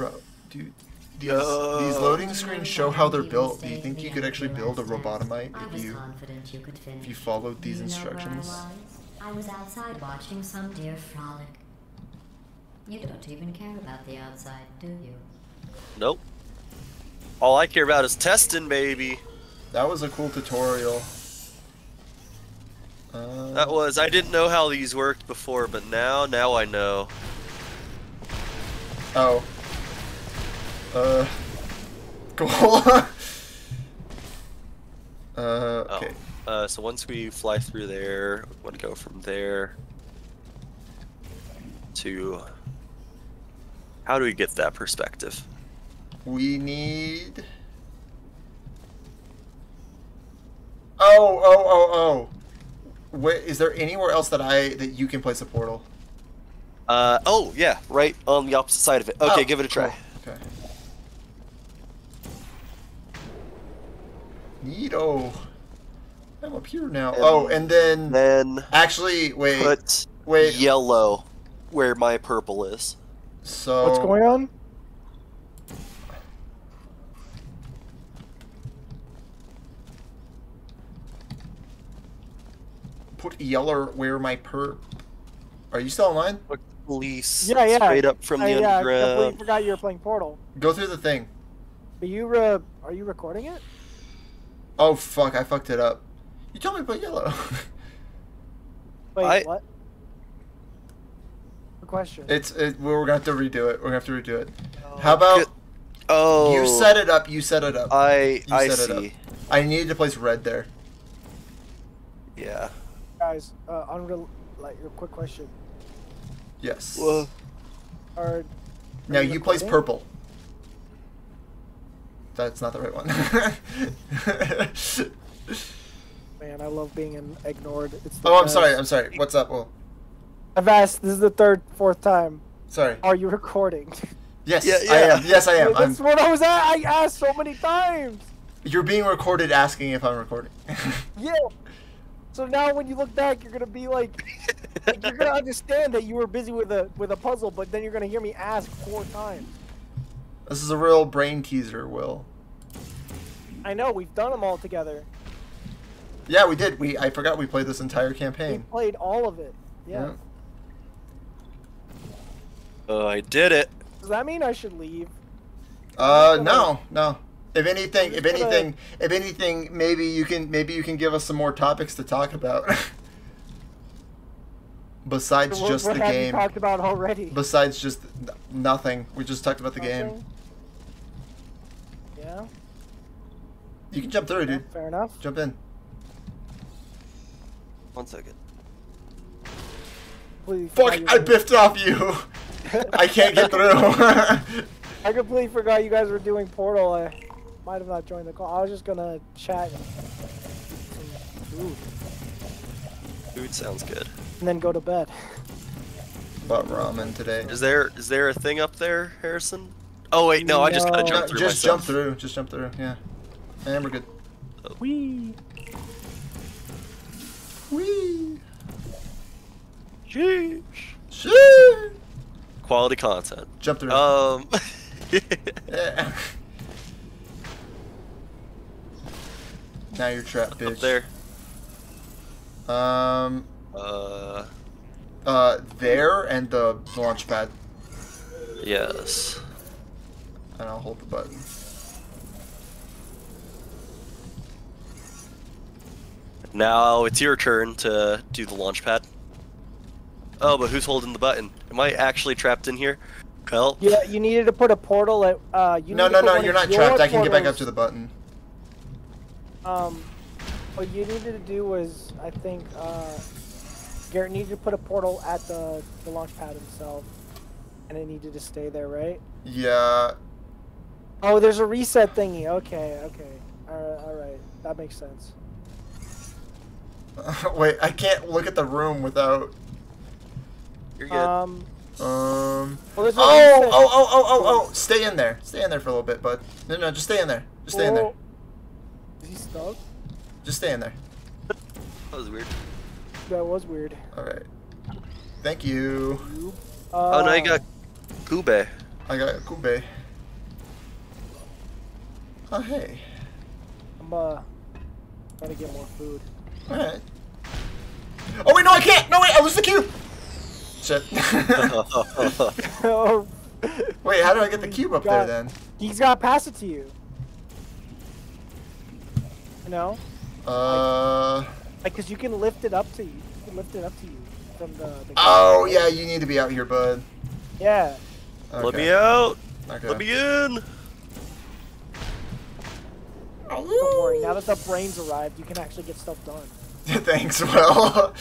Bro, dude, these, these loading screens show how they're built. Do you think you could actually build a robotomite if you you could if you followed these You know instructions? I was? I was outside watching some deer frolic. You don't even care about the outside, do you? Nope. All I care about is testing, baby. That was a cool tutorial. Uh, That was. I didn't know how these worked before, but now, now I know. Oh. Uh. Cool. uh. Okay. Uh, so once we fly through there, we want to go from there to. How do we get that perspective? We need. Oh, oh, oh, oh. Wait, is there anywhere else that I that you can place a portal? Uh, oh yeah, right on the opposite side of it. Okay, Oh, give it a try. cool. Okay. Neato. I'm up here now. And oh, and then Then actually, wait, put wait. yellow where my purple is. So What's going on? Put yellow where my perp. Are you still online? Put police Yeah, yeah. straight up from the I, yeah, I completely forgot you were playing Portal. Go through the thing. But you, uh, are you recording it? Oh fuck! I fucked it up. You told me to put yellow. Wait, I- what? The question. it's it, we're gonna have to redo it. We're gonna have to redo it. How about Oh, you set it up? You set it up. I You I set it up. see. I needed to place red there. Yeah. Guys, uh, unreal, like, your quick question. Yes. Well, Are now you you place purple. That's not the right one. man, I love being ignored. It's the oh, I'm best. sorry. I'm sorry. What's up? Well, I've asked. This is the third, fourth time. sorry. Are you recording? Yes, Yeah, I am. Yes, I am. I'm, That's what I was at. I asked so many times. you're being recorded asking if I'm recording. Yeah. So now when you look back, you're gonna be like, like you're gonna understand that you were busy with a with a puzzle, but then you're gonna hear me ask four times. this is a real brain teaser, Will. I know we've done them all together. Yeah, we did. We I forgot we played this entire campaign. We played all of it. Yeah. oh, I did it. Does that mean I should leave? Uh, no, no. If anything, if I'm gonna- anything, if anything, maybe you can maybe you can give us some more topics to talk about. Besides What- just what the have you game. talked about already? Besides just nothing. We just talked about the game. Nothing? Yeah. You can jump through, dude. Fair enough. Jump in. One second. Completely Fuck! I biffed off you. I can't get through. I completely forgot you guys were doing Portal. I might have not joined the call. I was just gonna chat food, Food sounds good. and then go to bed. Bought ramen today. Is there is there a thing up there, Harrison? Oh wait, no, I just gotta jump No, through just myself. jump through. Just jump through. Yeah. And we're good. Wee. Whee! Sheesh. Shoo! Quality content. Jump through. Um. yeah. Now you're trapped, bitch. up there. Um. Uh. Uh. There and the launch pad. Yes. And I'll hold the button. Now it's your turn to do the launch pad. Oh, but who's holding the button? Am I actually trapped in here? Help. Yeah, you needed to put a portal at. Uh, you No, no, no. You're not your trapped. I can get back up to the button. Um, what you needed to do was, I think, uh, Garret needed to put a portal at the the launch pad himself, and it needed to stay there, right? Yeah. Oh, there's a reset thingy. Okay, okay. All right, all right. That makes sense. Wait, I can't look at the room without. You're good. Um, Um. well, Oh, oh, oh, oh, oh, oh! Stay in there. Stay in there for a little bit, bud. No, no, just stay in there. Just stay in there. Oh. Is he stuck? Just stay in there. that was weird. That was weird. All right. Thank you. Uh, Oh, now you got cube. I got cube. Oh, hey. I'm uh trying to get more food. Alright. Oh, wait, no, I can't! No, wait, I lose the cube! Shit. oh, wait, how do I get the cube up there then? he's gotta pass it to you. You know, Uh. like, cause you can lift it up to you. You can lift it up to you from the. the Oh, yeah, you need to be out here, bud. Yeah. Okay. Let me out. Okay. Let me in. Don't worry. Now that the brains arrived, you can actually get stuff done. Thanks, Will.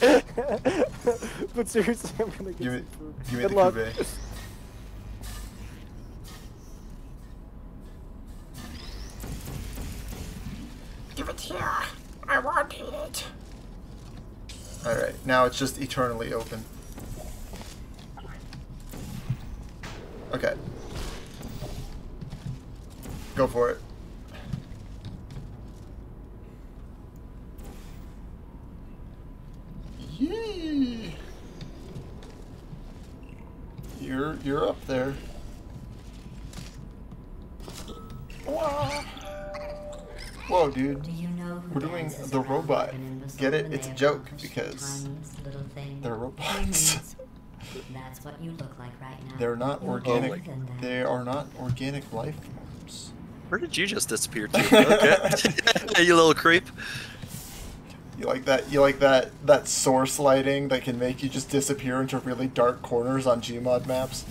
but seriously, I'm gonna get Give me- some food. give me Good the luck. cube. Give it here. I want it. Alright, now it's just eternally open. Okay. Go for it. You're you're up there. Whoa, Whoa dude. Do you know We're doing the robot. like Get it? It's a joke because tiniest little thing? they're robots. That's what you look like right now. They're not You're organic. more than that. They are not organic life forms. Where did you just disappear to? Okay. you little creep. You like that? You like that? That source lighting that can make you just disappear into really dark corners on Gmod maps.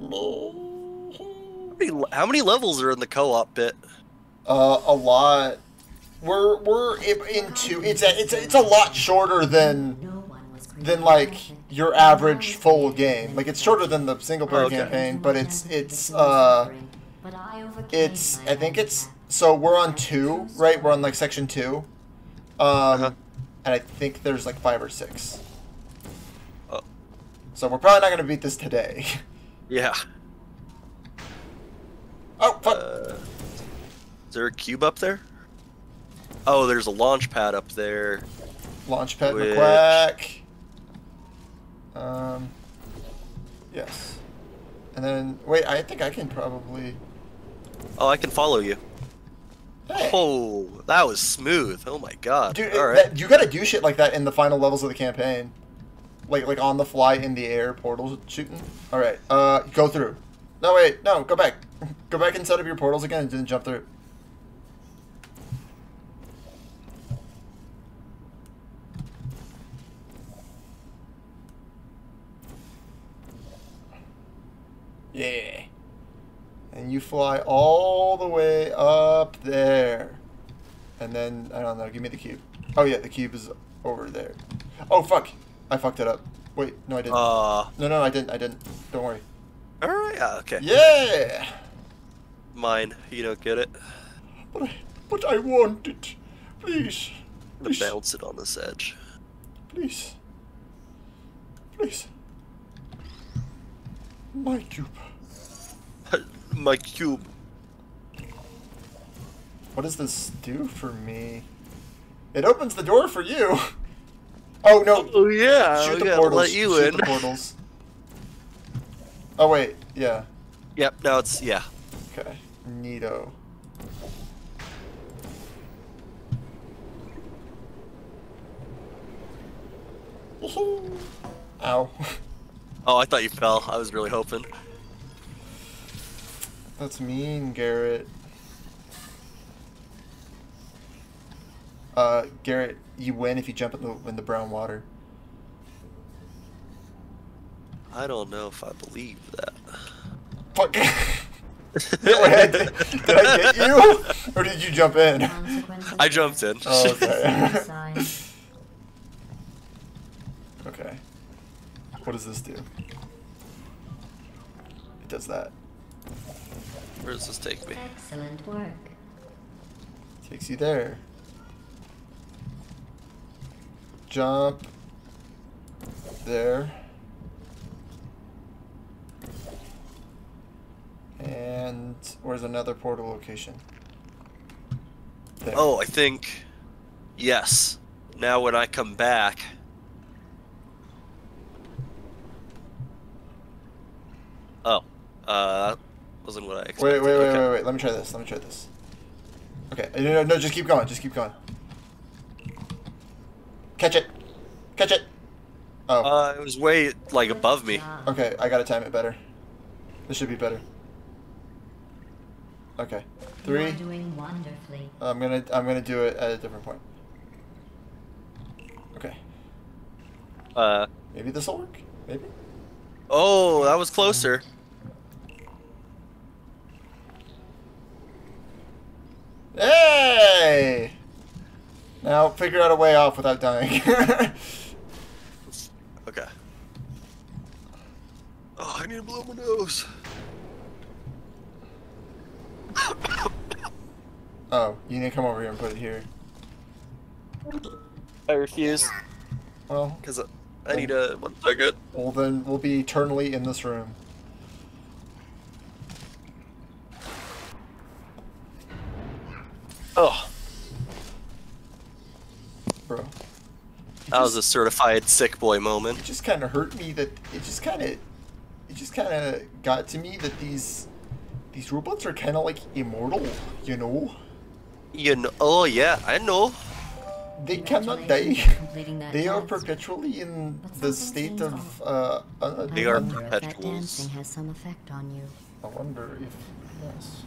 How many- How many levels are in the co-op bit? Uh, a lot. We're we're into it's a it's a, it's a lot shorter than No one was than like your average full game. Like it's shorter than the single player Okay. campaign, but it's it's uh it's I think it's so we're on two, right? We're on like section two, um, Uh-huh. and I think there's like five or six. Oh. So we're probably not gonna beat this today. Yeah. oh fuck! Uh, is there a cube up there? Oh, there's a launch pad up there. Launchpad which- McQuack. Um. Yes. And then wait, I think I can probably. Oh, I can follow you. Hey. Oh, that was smooth. Oh my god. Dude, All right. that, you gotta do shit like that in the final levels of the campaign. Like like on the fly in the air portals shooting. Alright, uh go through. No wait, no, go back. Go back and set up your portals again and then jump through. Yeah. And you fly all the way up there. And then, I don't know, give me the cube. Oh yeah, the cube is over there. Oh fuck! I fucked it up. Wait, no I didn't. Uh, no, no, I didn't, I didn't. Don't worry. all right. Yeah, okay. Yeah! Mine. You don't get it. But I, but I want it. Please. I'm bounce it on this edge. Please. Please. My cube. My cube. What does this do for me? It opens the door for you. Oh no! Oh yeah. Shoot the portals. Let you Shoot in. the portals. Oh wait, yeah. Yep. Now it's yeah. Okay. Neato. Ow. Oh, I thought you fell. I was really hoping. That's mean, Garret. Uh, Garret, you win if you jump in the in the brown water. I don't know if I believe that. Fuck. Wait, did, did I get you, or did you jump in? I jumped in. Oh, okay. What does this do? It does that. Where does this take me? Excellent work. Takes you there. Jump. There. And where's another portal location? There. Oh, I think. Yes. Now when I come back. Oh. Uh, that wasn't what I expected. Wait, wait, wait, Okay. wait, wait. Let me try this. Let me try this. Okay. No, no, no, just keep going. Just keep going. Catch it. Catch it. Oh. Uh, it was way, like, above me. Okay, I gotta time it better. This should be better. Okay. You are Three. doing wonderfully. I'm gonna I'm gonna do it at a different point. Okay. Uh, Maybe this will work. Maybe. Oh, that was closer. Hey! Now figure out a way off without dying. Okay. Oh, I need to blow my nose. oh, you need to come over here and put it here. I refuse. Well, Because I need a. One second. well then we'll be eternally in this room. Oh, Bro. that was a certified sick boy moment. it just kind of hurt me that it just kind of it just kind of got to me that these these robots are kind of like immortal you know You know. Oh, yeah, I know. They cannot die on completing that they are perpetually in But the state of uh, uh They are wonder if that perpetuals. has some effect on you. i wonder if yes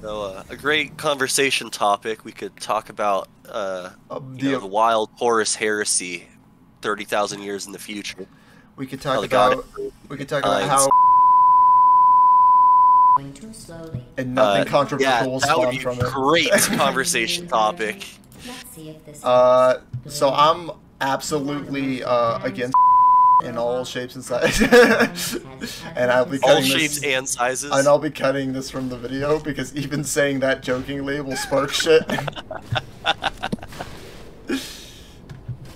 So, uh, a great conversation topic. We could talk about, uh, Um, you know, the- the wild Horus heresy, thirty thousand years in the future. We could talk they about we could talk about Times. how Going too slowly. and nothing Uh, controversial yeah, will that would spawn be from it great conversation topic. Let's see if this uh so i'm absolutely uh against in all shapes and sizes and i'll be All cutting shapes this and sizes. and I'll be cutting this from the video because even saying that jokingly will spark shit.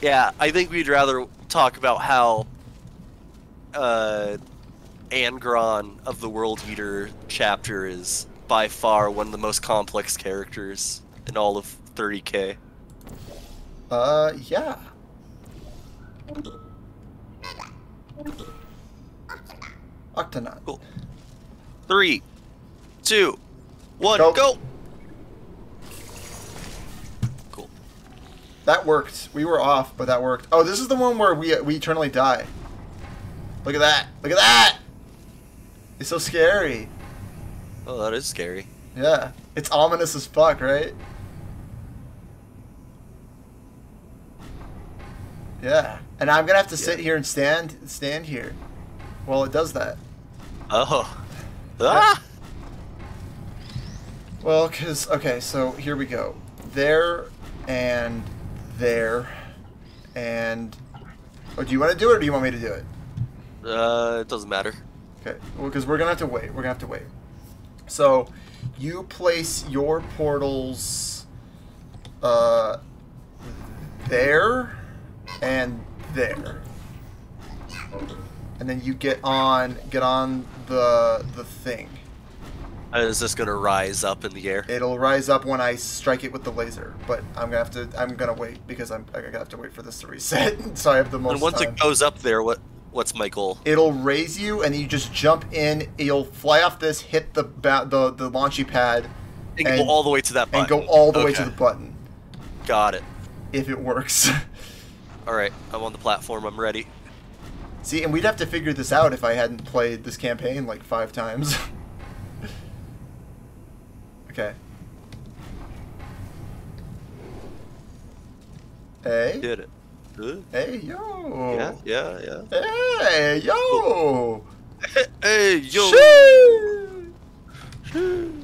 Yeah, I think we'd rather talk about how uh, Angron of the World Eater chapter is by far one of the most complex characters in all of 30k. uh, yeah. Octonaut. Cool. Three, two, one, Go. go. Cool. That worked. We were off, but that worked. Oh, this is the one where we we eternally die. Look at that. Look at that. It's so scary. Oh, that is scary. Yeah. It's ominous as fuck, right? Yeah. And I'm gonna have to sit here and stand stand here while it does that. Oh. Ah! Well, because, okay, so here we go. There and there and. Oh, do you want to do it or do you want me to do it? Uh, it doesn't matter. Okay, well, because we're going to have to wait. We're going to have to wait. So, you place your portals uh, there and there. And then you get on get on the the thing. Uh, Is this gonna rise up in the air? It'll rise up when I strike it with the laser, but I'm gonna have to. I'm gonna wait because I'm. I'm gonna have to wait for this to reset, so I have the most And once time. it goes up there, what what's my goal? It'll raise you, and you just jump in. You'll fly off this, hit the ba- the the launchy pad, And, And- go all the way to that button. and go all the way to the button. Got it. If it works. All right, I'm on the platform. I'm ready. See, and we'd have to figure this out if I hadn't played this campaign like five times. okay. Hey. Did it. Good. Hey, yo. Yeah, yeah, yeah. Hey, yo. hey, yo. Shoo.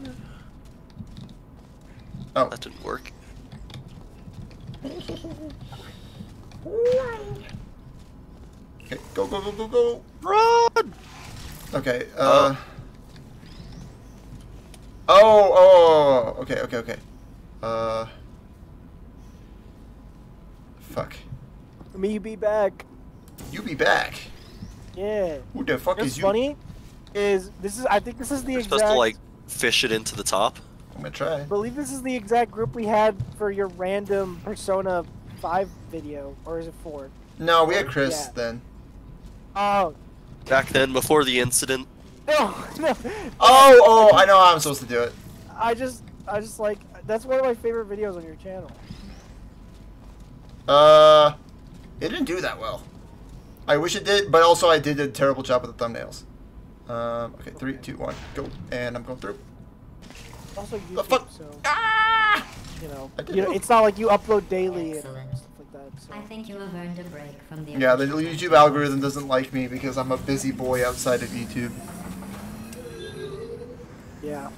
Oh, That didn't work. okay. Go, go, go, go, go. Run! Okay, uh... Oh, oh, okay, okay, okay. Uh... Fuck. Me you be back. You be back. Yeah. Who the fuck What's is you? funny is this is I think this is the You're exact supposed to like fish it into the top. I'm gonna try. I believe this is the exact group we had for your random Persona 5 video, or is it 4? No, we had Chris Yeah. then. Oh, Back then, before the incident, no, no. Oh, oh, I know how I'm supposed to do it. I just, I just like, that's one of my favorite videos on your channel. Uh, it didn't do that well. I wish it did, but also I did a terrible job with the thumbnails. Um, okay, three, two, one, go, and I'm going through. Also The fuck? so, Ah! you know, you know, it's not like you upload daily and stuff like that, so. I think you have earned a break from the Yeah, the YouTube schedule. algorithm doesn't like me because I'm a busy boy outside of YouTube. Yeah.